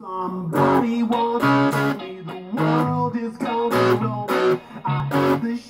Somebody told me the world is over. I am the